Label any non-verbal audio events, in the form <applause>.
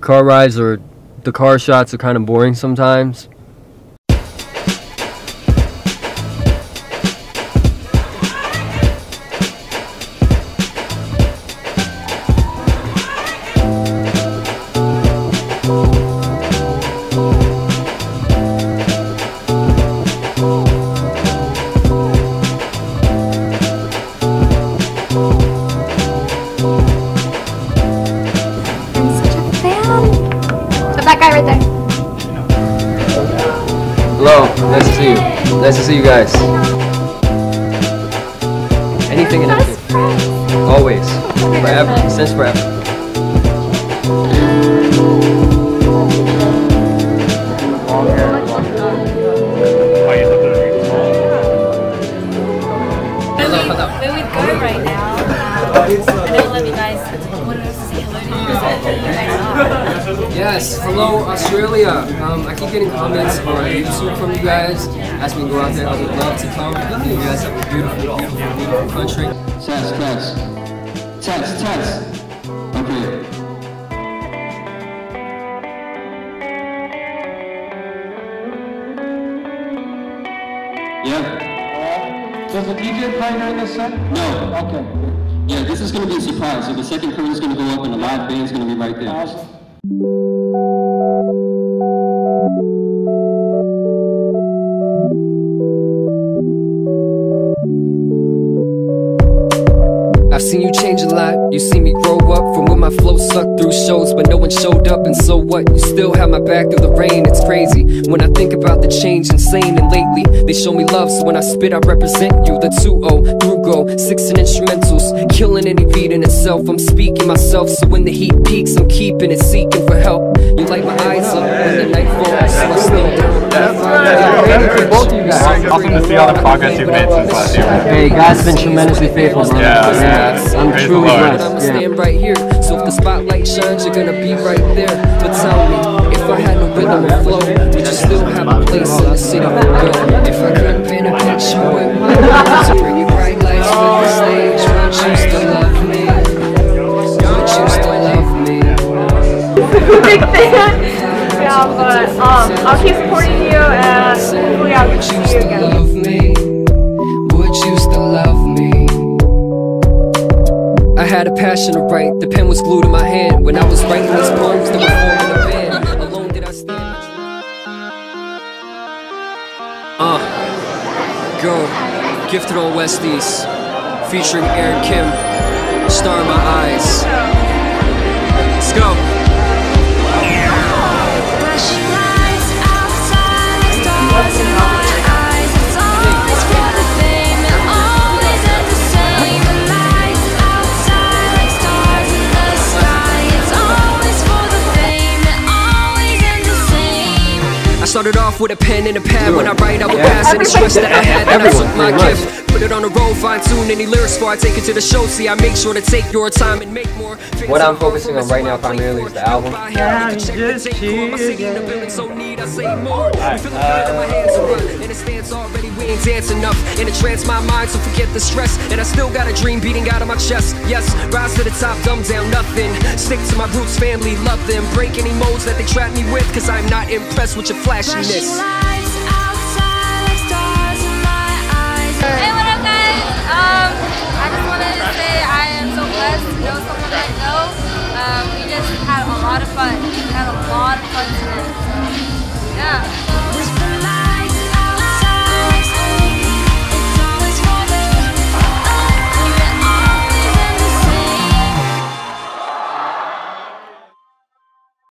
car rides or the car shots are kind of boring sometimes. Hello, nice to see you. Nice to see you guys. Anything and everything. Always. Forever. Since forever. Where we'd go right now, um, and we'll let you guys want us to say hello to you Yes, hello Australia. Um, I keep getting comments on YouTube from you guys. Ask me to go out there. I would love to come. You guys have a beautiful, beautiful, beautiful country. Test, test. Test, test. Okay. Yeah. Does the DJ play during this set? No. Okay. Yeah, this is gonna be a surprise. So the second curtain is gonna go up and the live band's gonna be right there. Awesome. You see me grow up from when my flow sucked through shows, but no one showed up. And so what? You still have my back through the rain. It's crazy when I think about the change, insane. And lately, they show me love, so when I spit, I represent you. The 2 0 through go, six and instrumentals, killing any beat in itself. I'm speaking myself, so when the heat peaks, I'm keeping it, seeking Awesome to see all the progress you've made since last year. Hey, God's been tremendously faithful, bro. Yeah, yeah. I'm Praise truly Lord. blessed. I'ma stand right here. So if the spotlight shines, you're gonna be right there. But tell me, if I had no rhythm and flow, would you still have a place in the city of go? If I couldn't paint a picture with my words, bring you bright lights to the stage, would you still love me? Would you still love me? <laughs> Big fan. Yeah, but um, I'll keep supporting you and hopefully I'll get to see you again. I had a passion to write. The pen was glued in my hand. When I was writing these poems, they were forming a band. Alone did I stand. Uh, go. Gifted on West East. Featuring Erin Kim. Star in my eyes. Let's go. Started off with a pen and a pad. When I write, I would pass any stress that I had. Then I took my gift, put it on the road, fine tune any lyrics before I take it to the show. See, I make sure to take your time and make more. What I'm focusing on right now primarily is the album. Yeah, just So need I say more. I'm feeling good in my hands we ain't dance enough. In a trance, my mind, so forget the stress. And I still got a dream beating out of my chest. Yes, rise to the top, dumb down nothing. Stick to my roots, family, love them. Break any molds that they trap me with, cause I'm not impressed with your flashiness. Hey, what up, guys? Um, I just wanted to say I am so blessed to know someone I know. Um, we just had a lot of fun. We had a lot of fun tonight. So, yeah.